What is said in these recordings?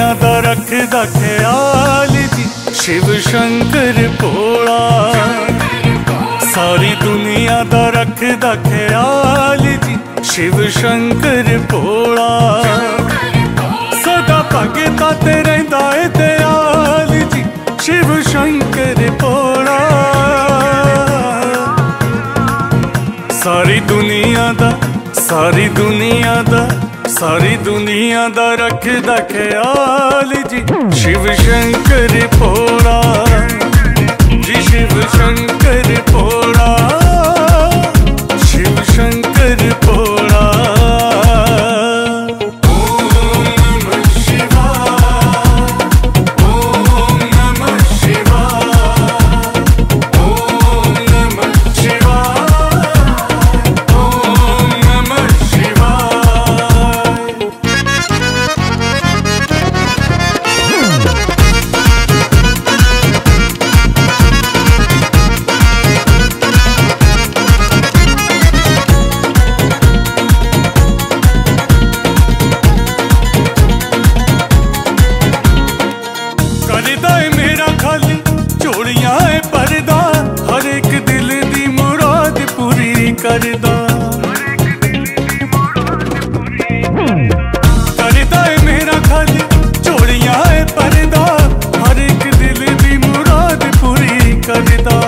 ਦਾ ਰੱਖਦਾ ਖਿਆਲ ਜੀ। ਸ਼ਿਵ ਸ਼ੰਕਰ ਭੋਲਾ। ਸਾਰੀ ਦੁਨੀਆ ਦਾ ਰੱਖਦਾ ਖਿਆਲ ਜੀ। ਸ਼ਿਵ ਸ਼ੰਕਰ ਭੋਲਾ। ਸਦਾ ਭਗਤਾ ਤੇ ਰਹਿੰਦਾ ਏ ਦਿਆਲ ਜੀ। ਸ਼ਿਵ ਸ਼ੰਕਰ ਭੋਲਾ। ਸਾਰੀ ਦੁਨੀਆ ਦਾ, ਸਾਰੀ ਦੁਨੀਆ ਦਾ ਸਾਰੀ ਦੁਨੀਆ ਦਾ ਰੱਖਦਾ ਖਿਆਲ ਜੀ। ਸ਼ਿਵ ਸ਼ੰਕਰ ਭੋਲਾ। ਜੀ ਸ਼ਿਵ ਸ਼ੰਕਰ ਭੋਲਾ। ਕਰਦਾ ਏ ਮੇਰਾ ਖਾਲੀ। ਝੋਲੀਆਂ ਏ ਪਰਦਾ ਹਰ ਇੱਕ ਦਿਲ ਦੀ ਮੁਰਾਦ ਪੂਰੀ ਕਰਦਾ। ਕਰਦਾ ਏ ਮੇਰਾ ਖਾਲੀ। ਝੋਲੀਆਂ ਏ ਪਰਦਾ ਹਰ ਇੱਕ ਦਿਲ ਦੀ ਮੁਰਾਦ ਪੂਰੀ ਕਰਦਾ।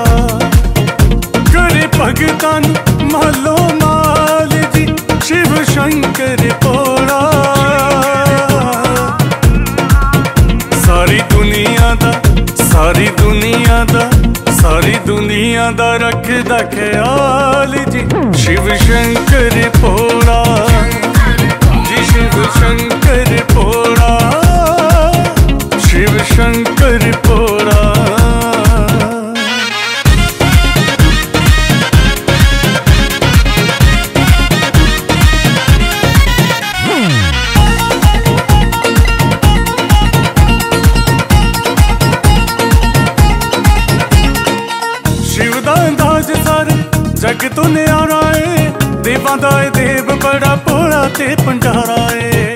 ਕਰੇ ਭਗਤਾਂ ਨੂੰ ਮਾਲੋ ਮਾਲ ਜੀ, ਸ਼ਿਵ ਸ਼ੰਕਰ ਦੁਨੀਆ ਦਾ ਸਾਰੀ ਦੁਨੀਆ ਦਾ ਰੱਖਦਾ ਖਿਆਲ ਜੀ। ਸ਼ਿਵ ਸ਼ੰਕਰ ਭੋਲਾ ਦੇਵਾਂ ਦਾ ਏ ਦੇਵ, ਬੜਾ ਭੋਲਾ ਤੇ ਪੰਡਾਰਾ ਏ।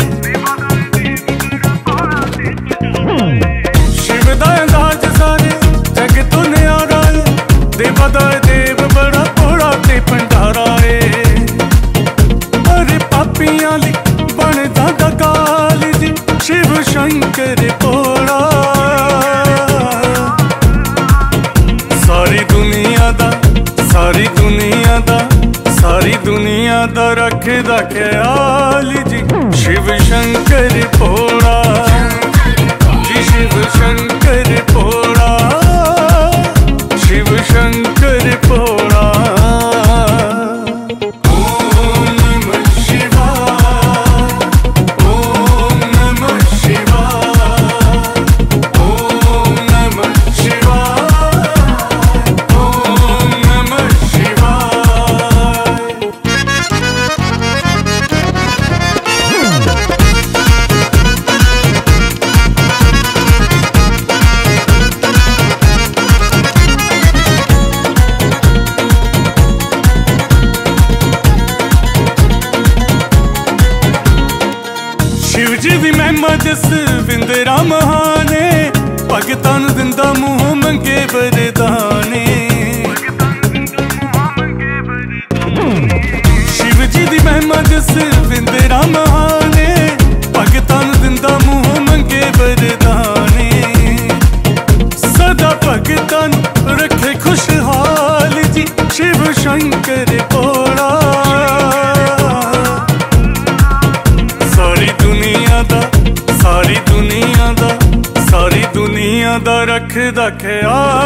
ਸ਼ਿਵ ਦਾ ਅੰਦਾਜ਼ ਸਾਰੇ, ਜਗ ਤੋਂ ਨਿਆਰਾ ਏ ਦੇਵਾਂ ਦਾ ਏ ਦੇਵ, ਬੜਾ ਭੋਲਾ ਤੇ ਪੰਡਾਰਾ ਏ। ਅਰੇ ਪਾਪੀਆਂ ਲਈ ਬਣਦਾ ਦਕਾਲ ਜੀ, ਸ਼ਿਵ ਸ਼ੰਕਰ ਭੋਲਾ। ਸਾਰੀ ਦੁਨੀਆ ਦਾ, ਸਾਰੀ ਦੁਨੀਆ ਦਾ, ਸਾਰੀ ਦੁਨੀਆ ਦਾ ਰੱਖਦਾ ਖਿਆਲ ਜੀ। ਸ਼ਿਵ ਸ਼ੰਕਰ ਭੋਲਾ ਜੀ ਸ਼ਿਵ ਸ਼ੰਕਰ ਭੋਲਾ ਸ਼ਿਵ ਸ਼ੰਕਰ ਭੋਲਾ ਸ਼ਿਵ ਜੀ ਦੀ ਮਹਿਮਾ ਜਸ ਵਿੰਦਰਾ ਮਹਾਨੇ ਭਗਤਾਂ ਨੂੰ ਦਿੰਦਾ ਮੂੰਹ ਮੰਗੇ ਵਰਦਾਨੇ ਦਾ ਰੱਖਦਾ ਖਿਆਲ ਜੀ